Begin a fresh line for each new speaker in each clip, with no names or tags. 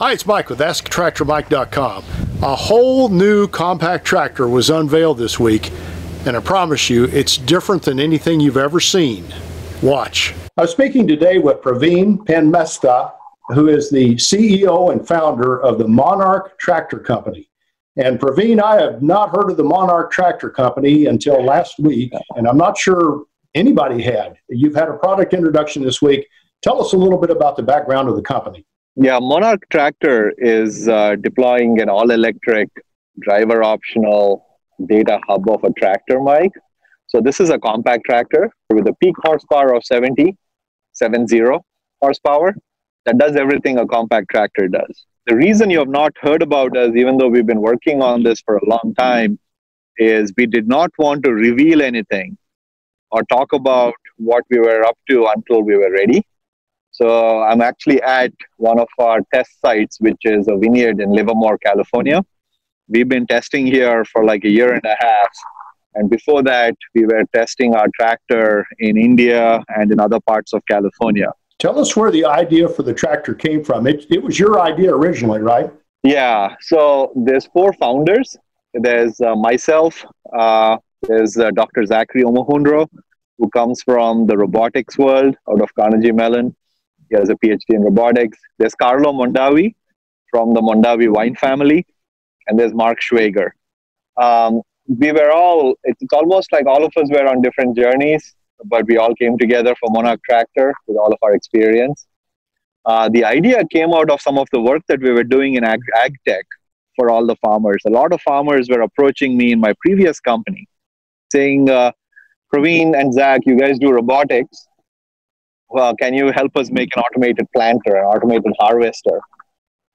Hi, it's Mike with AskTractorMike.com. A whole new compact tractor was unveiled this week, and I promise you, it's different than anything you've ever seen. Watch. I'm speaking today with Praveen Penmetsa, who is the CEO and founder of the Monarch Tractor Company. And Praveen, I have not heard of the Monarch Tractor Company until last week, and I'm not sure anybody had. You've had a product introduction this week. Tell us a little bit about the background of the company.
Yeah, Monarch Tractor is uh, deploying an all electric, driver optional data hub of a tractor, Mike. So, this is a compact tractor with a peak horsepower of 70, 70 horsepower that does everything a compact tractor does. The reason you have not heard about us, even though we've been working on this for a long time, is we did not want to reveal anything or talk about what we were up to until we were ready. So I'm actually at one of our test sites, which is a vineyard in Livermore, California. We've been testing here for like a year and a half. And before that, we were testing our tractor in India and in other parts of California.
Tell us where the idea for the tractor came from. It, it was your idea originally, right?
Yeah. So there's four founders. There's uh, myself, uh, there's uh, Dr. Zachary Omohundro, who comes from the robotics world out of Carnegie Mellon. He has a PhD in robotics. There's Carlo Mondavi from the Mondavi wine family, and there's Mark Schwager. Um, we were all, it's almost like all of us were on different journeys, but we all came together for Monarch Tractor with all of our experience. Uh, the idea came out of some of the work that we were doing in ag, ag tech for all the farmers. A lot of farmers were approaching me in my previous company saying, uh, Praveen and Zach, you guys do robotics well, can you help us make an automated planter, an automated harvester?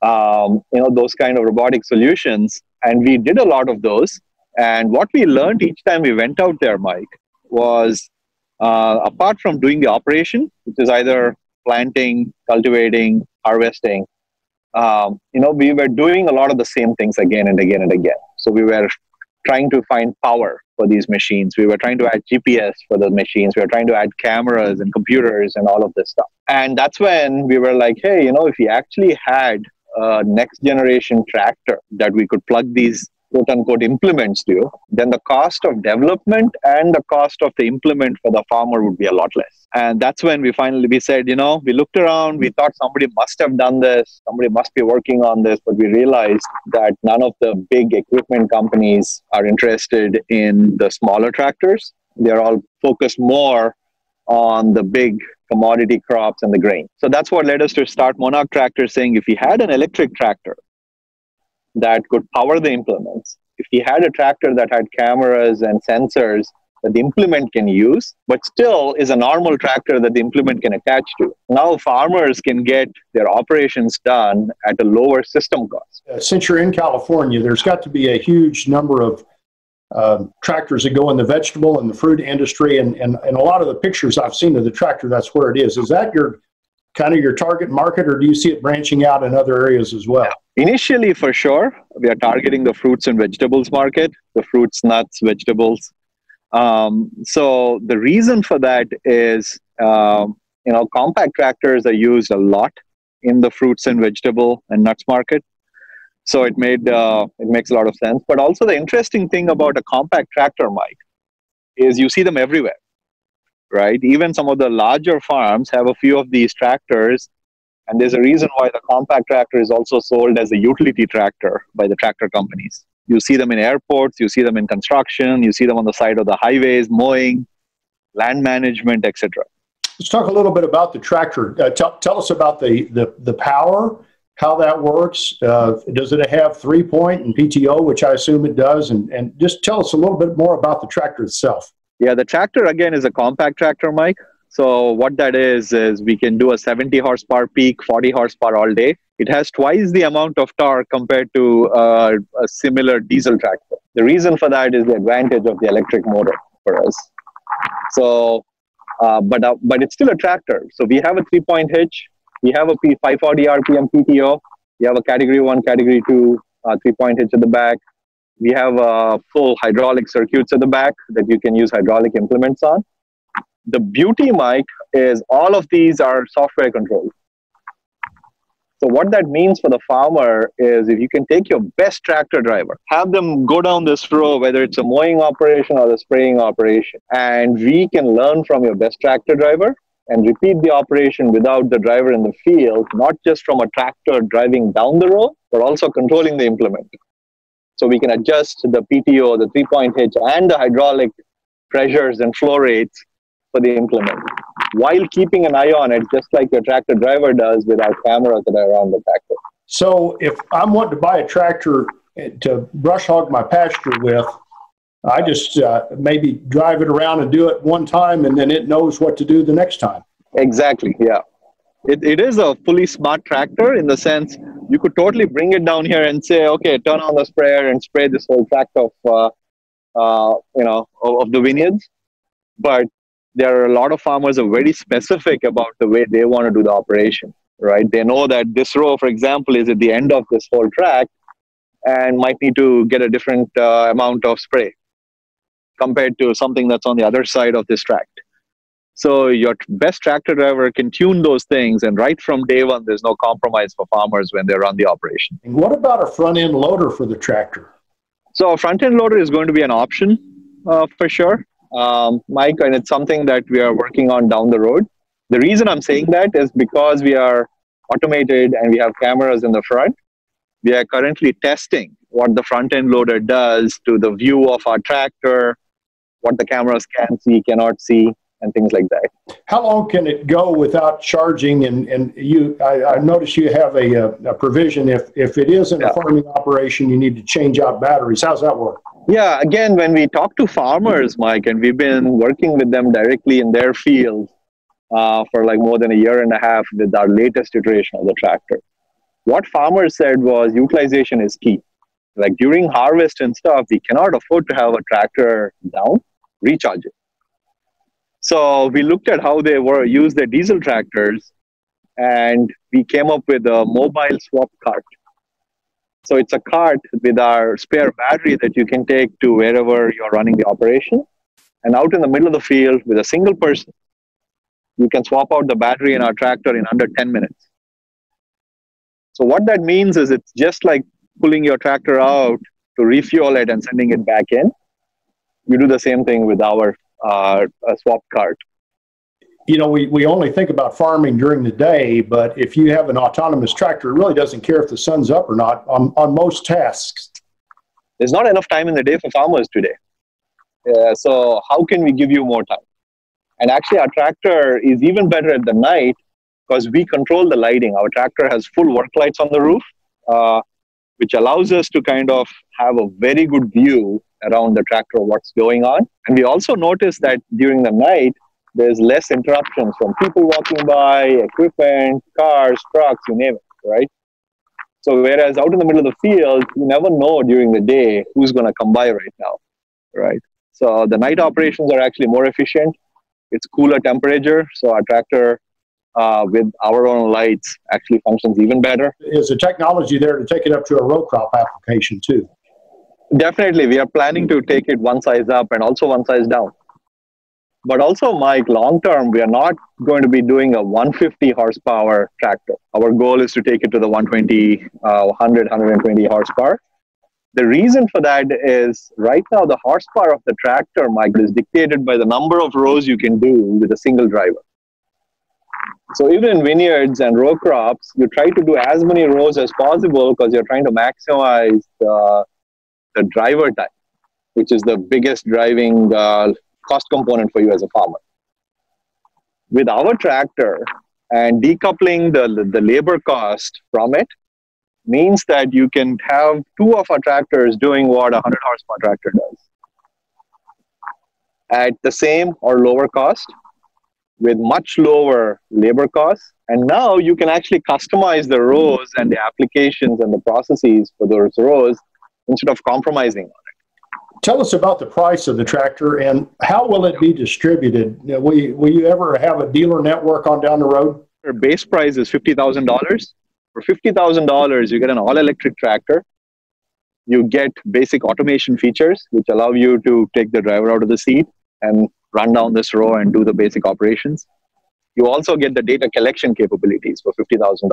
Um, you know, those kind of robotic solutions. And we did a lot of those. And what we learned each time we went out there, Mike, was uh, apart from doing the operation, which is either planting, cultivating, harvesting, um, you know, we were doing a lot of the same things again and again and again. So we were trying to find power for these machines. We were trying to add GPS for the machines. We were trying to add cameras and computers and all of this stuff. And that's when we were like, hey, you know, if we actually had a next generation tractor that we could plug these quote unquote implements to, then the cost of development and the cost of the implement for the farmer would be a lot less. And that's when we finally we said, you know, we looked around, we thought somebody must have done this, somebody must be working on this, but we realized that none of the big equipment companies are interested in the smaller tractors. They're all focused more on the big commodity crops and the grain. So that's what led us to start Monarch Tractor saying if we had an electric tractor that could power the implements. If he had a tractor that had cameras and sensors that the implement can use, but still is a normal tractor that the implement can attach to. Now farmers can get their operations done at a lower system cost.
Since you're in California, there's got to be a huge number of uh, tractors that go in the vegetable and the fruit industry, and, and, and a lot of the pictures I've seen of the tractor, that's where it is. Is that your kind of your target market, or do you see it branching out in other areas as well?
Initially, for sure, we are targeting the fruits and vegetables market, the fruits, nuts, vegetables. Um, so the reason for that is, um, you know, compact tractors are used a lot in the fruits and vegetable and nuts market. So it made uh, it makes a lot of sense. But also the interesting thing about a compact tractor, Mike, is you see them everywhere right? Even some of the larger farms have a few of these tractors, and there's a reason why the compact tractor is also sold as a utility tractor by the tractor companies. You see them in airports, you see them in construction, you see them on the side of the highways, mowing, land management, etc.
Let's talk a little bit about the tractor. Uh, t- tell us about the, the, the power, how that works. Uh, does it have three point and PTO, which I assume it does? And, and just tell us a little bit more about the tractor itself.
Yeah, the tractor again is a compact tractor, Mike. So what that is is we can do a 70 horsepower peak, 40 horsepower all day. It has twice the amount of torque compared to uh, a similar diesel tractor. The reason for that is the advantage of the electric motor for us. So, uh, but uh, but it's still a tractor. So we have a three-point hitch. We have a P 540 RPM PTO. We have a Category One, Category Two uh, three-point hitch at the back. We have uh, full hydraulic circuits at the back that you can use hydraulic implements on. The beauty, Mike, is all of these are software controlled. So what that means for the farmer is if you can take your best tractor driver, have them go down this row, whether it's a mowing operation or the spraying operation, and we can learn from your best tractor driver and repeat the operation without the driver in the field, not just from a tractor driving down the row, but also controlling the implement. So we can adjust the PTO, the three-point hitch, and the hydraulic pressures and flow rates for the implement while keeping an eye on it, just like your tractor driver does with our cameras that are around the tractor.
So if I'm wanting to buy a tractor to brush hog my pasture with, I just uh, maybe drive it around and do it one time, and then it knows what to do the next time.
Exactly. Yeah. It, it is a fully smart tractor in the sense you could totally bring it down here and say, okay, turn on the sprayer and spray this whole tract of, uh, uh, you know, of, of the vineyards. But there are a lot of farmers are very specific about the way they want to do the operation right they know that this row for example is at the end of this whole track and might need to get a different uh, amount of spray compared to something that's on the other side of this track so your best tractor driver can tune those things and right from day one there's no compromise for farmers when they run the operation
and what about a front end loader for the tractor
so a front end loader is going to be an option uh, for sure um, Mike, and it's something that we are working on down the road. The reason I'm saying that is because we are automated and we have cameras in the front. We are currently testing what the front end loader does to the view of our tractor, what the cameras can see, cannot see, and things like that.
How long can it go without charging? And, and you, I, I notice you have a, a, provision if, if it isn't yeah. a farming operation, you need to change out batteries. How's that work?
Yeah, again, when we talk to farmers, Mike, and we've been working with them directly in their fields uh, for like more than a year and a half with our latest iteration of the tractor. What farmers said was utilization is key. Like during harvest and stuff, we cannot afford to have a tractor down, recharge it. So we looked at how they were use their diesel tractors, and we came up with a mobile swap cart. So it's a cart with our spare battery that you can take to wherever you're running the operation. And out in the middle of the field with a single person, you can swap out the battery in our tractor in under 10 minutes. So what that means is it's just like pulling your tractor out to refuel it and sending it back in. You do the same thing with our uh, a swap cart.
You know, we, we only think about farming during the day, but if you have an autonomous tractor, it really doesn't care if the sun's up or not on, on most tasks.
There's not enough time in the day for farmers today. Uh, so, how can we give you more time? And actually, our tractor is even better at the night because we control the lighting. Our tractor has full work lights on the roof, uh, which allows us to kind of have a very good view around the tractor what's going on. And we also noticed that during the night, there's less interruptions from people walking by, equipment, cars, trucks, you name it, right? So whereas out in the middle of the field, you never know during the day who's going to come by right now, right? So the night operations are actually more efficient. It's cooler temperature, so our tractor uh, with our own lights actually functions even better.
Is the technology there to take it up to a row crop application too?
Definitely, we are planning to take it one size up and also one size down. But also, Mike, long term, we are not going to be doing a 150 horsepower tractor. Our goal is to take it to the 120, uh, 100, 120 horsepower. The reason for that is right now the horsepower of the tractor, Mike, is dictated by the number of rows you can do with a single driver. So even in vineyards and row crops, you try to do as many rows as possible because you're trying to maximize the the driver time, which is the biggest driving uh, cost component for you as a farmer. With our tractor and decoupling the, the labor cost from it means that you can have two of our tractors doing what a 100 horsepower tractor does at the same or lower cost with much lower labor costs. And now you can actually customize the rows and the applications and the processes for those rows instead of compromising on it.
Tell us about the price of the tractor and how will it be distributed? Will you, will you ever have a dealer network on down the road?
Our base price is $50,000. For $50,000, you get an all electric tractor. You get basic automation features, which allow you to take the driver out of the seat and run down this row and do the basic operations. You also get the data collection capabilities for $50,000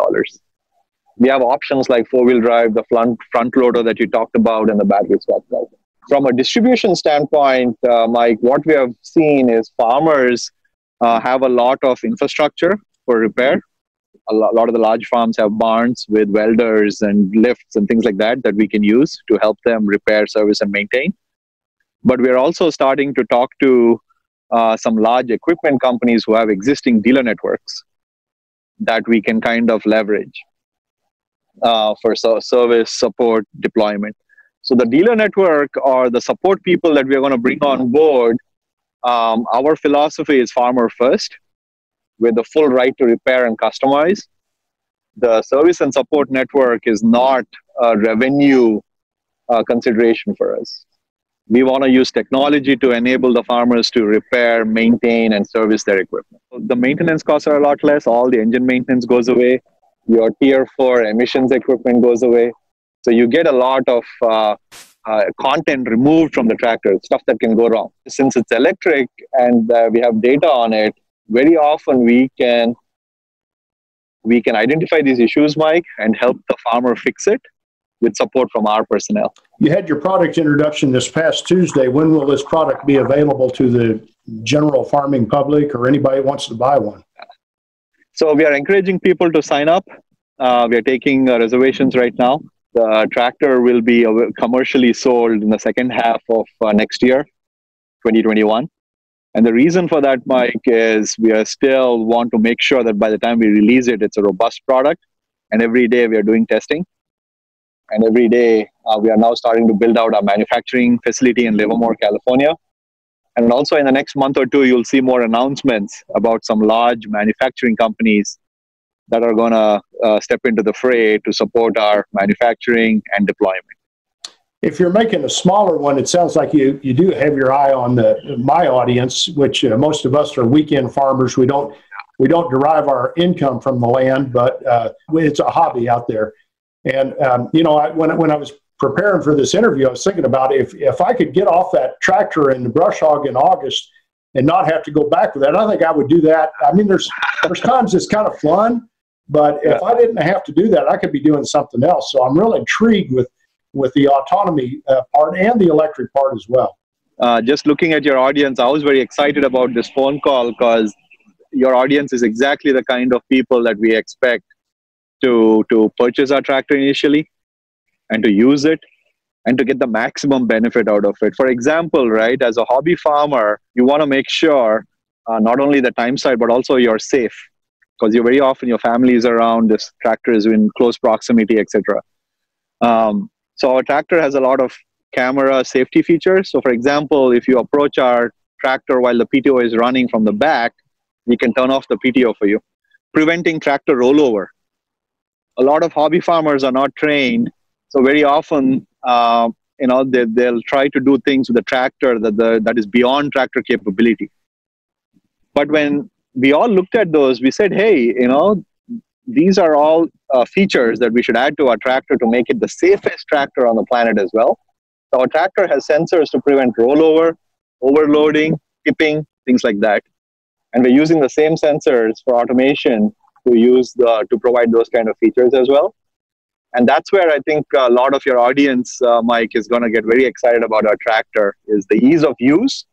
We have options like four-wheel drive, the front front loader that you talked about, and the battery swap drive. From a distribution standpoint, uh, Mike, what we have seen is farmers uh, have a lot of infrastructure for repair. A lot of the large farms have barns with welders and lifts and things like that that we can use to help them repair, service, and maintain. But we're also starting to talk to uh, some large equipment companies who have existing dealer networks that we can kind of leverage uh, for so service support deployment. So the dealer network or the support people that we are going to bring on board, um, our philosophy is farmer first, with the full right to repair and customize. The service and support network is not a revenue uh, consideration for us. We want to use technology to enable the farmers to repair, maintain, and service their equipment. The maintenance costs are a lot less. All the engine maintenance goes away. Your tier four emissions equipment goes away. So you get a lot of uh, uh, content removed from the tractor, stuff that can go wrong. Since it's electric and uh, we have data on it, very often we can we can identify these issues, Mike, and help the farmer fix it with support from our personnel.
You had your product introduction this past Tuesday. When will this product be available to the general farming public or anybody wants to buy one?
So we are encouraging people to sign up. Uh, we are taking uh, reservations right now. The tractor will be commercially sold in the second half of uh, next year, 2021. And the reason for that, Mike, is we are still want to make sure that by the time we release it, it's a robust product. And every day we are doing testing. And every day uh, we are now starting to build out our manufacturing facility in Livermore, California. And also in the next month or two, you'll see more announcements about some large manufacturing companies that are going to uh, step into the fray to support our manufacturing and deployment.
If you're making a smaller one, it sounds like you, you do have your eye on the my audience, which uh, most of us are weekend farmers. We don't we don't derive our income from the land, but uh, it's a hobby out there. And um, you know, I, when when I was preparing for this interview, I was thinking about if if I could get off that tractor in the brush hog in August and not have to go back with that, I think I would do that. I mean, there's there's times it's kind of fun, but yeah. if I didn't have to do that, I could be doing something else. So I'm really intrigued with with the autonomy uh, part and the electric part as well.
Uh, just looking at your audience, I was very excited about this phone call because your audience is exactly the kind of people that we expect to to purchase our tractor initially and to use it and to get the maximum benefit out of it. For example, right, as a hobby farmer, you want to make sure uh, not only the time side but also you're safe because you're very often your family is around this tractor is in close proximity etc um, so our tractor has a lot of camera safety features. So for example if you approach our tractor while the pto is running from the back we can turn off the pto for you. Preventing tractor rollover. A lot of hobby farmers are not trained so very often uh, you know they, they'll try to do things with a tractor that the that is beyond tractor capability but when we all looked at those. We said, hey, you know, these are all uh, features that we should add to our tractor to make it the safest tractor on the planet as well. So our tractor has sensors to prevent rollover, overloading, tipping, things like that. And we're using the same sensors for automation to use the, to provide those kind of features as well. And that's where I think a lot of your audience, uh, Mike, is going to get very excited about our tractor is the ease of use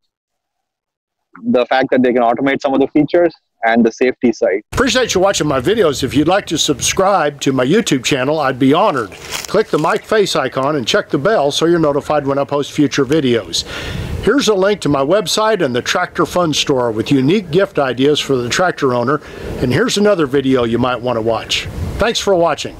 the fact that they can automate some of the features and the safety side.
Appreciate you watching my videos. If you'd like to subscribe to my YouTube channel, I'd be honored. Click the Mike face icon and check the bell so you're notified when I post future videos. Here's a link to my website and the Tractor Fun Store with unique gift ideas for the tractor owner. And here's another video you might want to watch. Thanks for watching.